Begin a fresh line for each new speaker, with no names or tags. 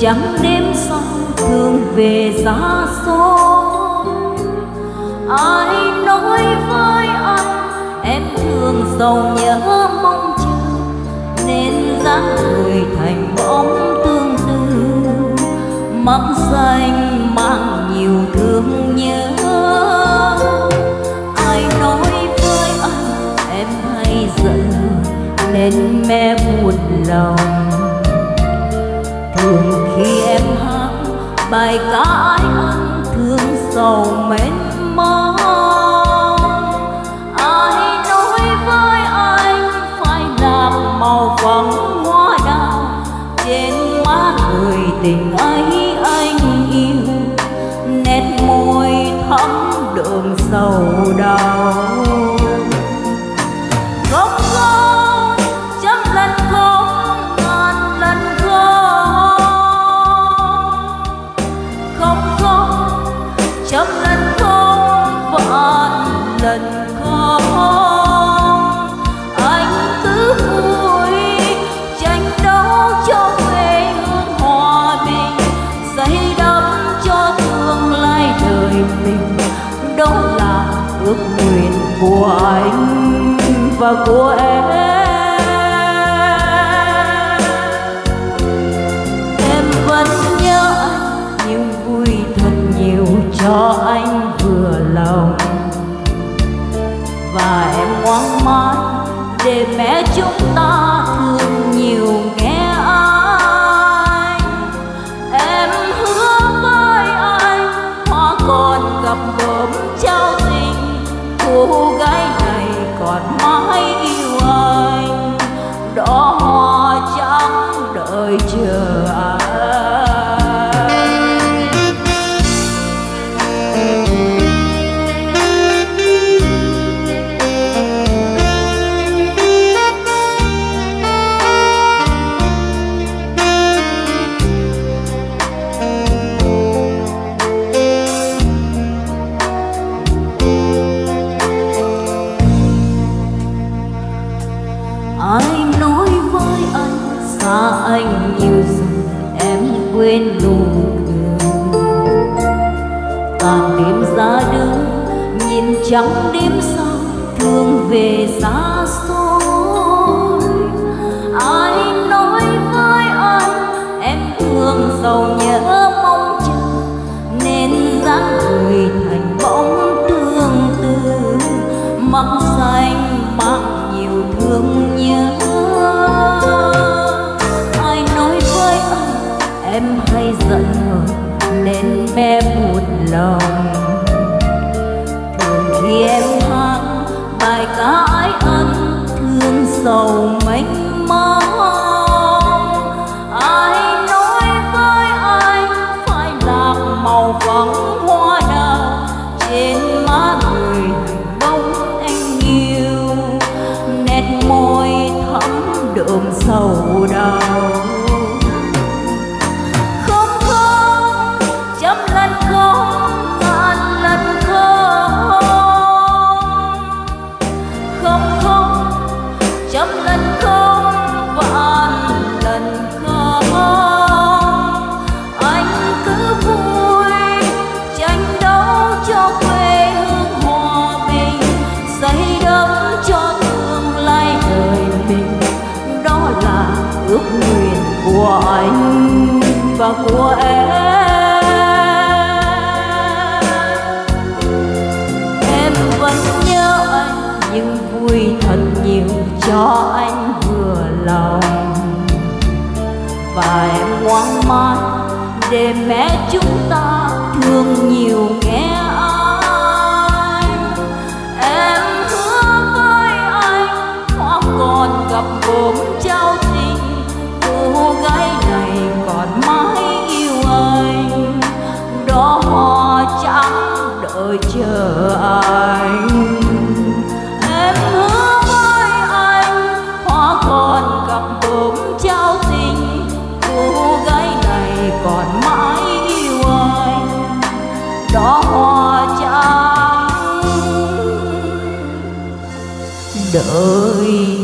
chẳng trắng đêm xong thương về xa xôi ai nói với anh, em thương giàu nhớ mong chờ, nên dáng người thành bóng tương tư. Mắt xanh mang nhiều thương nhớ. Ai nói với anh, em hay giận, nên mẹ buồn lòng thường khi em hát, bài ca ai ân thương sầu mến mong. Ai nói với anh phải làm màu phấn hoa đào. Trên má người tình ấy, anh yêu. Nét môi thắm đượm sầu đau mình. Đó là ước nguyện của anh và của em. Em vẫn nhớ anh nhưng vui thật nhiều cho anh vừa lòng. Và em ngoan mãi để mẹ chúng còn gặp gỡ trao tình cô nụ cười tàn đêm ra đứng nhìn trắng đêm sau, thương về xa xôi. Ai nói với anh, em thương giàu nhớ mong chờ. Nên dáng người thành bóng tương tư mắt xanh mang nhiều thương nhớ. Em hay giận hờn, nên mẹ buồn lòng. Thường khi em hát bài ca ái ân, thương sầu mênh mông. Ai nói với anh phải lạc màu vắng hoa đào. Trên má người bóng anh yêu, nét môi thắm đượm sầu đau ước nguyện của anh và của em. Em vẫn nhớ anh, nhưng vui thật nhiều cho anh vừa lòng. Và em ngoan man để mẹ chúng ta thương nhiều nghe anh. anh. Em hứa với anh, hoa còn cầm tống trao tình. Cô gái này còn mãi yêu anh. Đó hoa trắng. Đợi.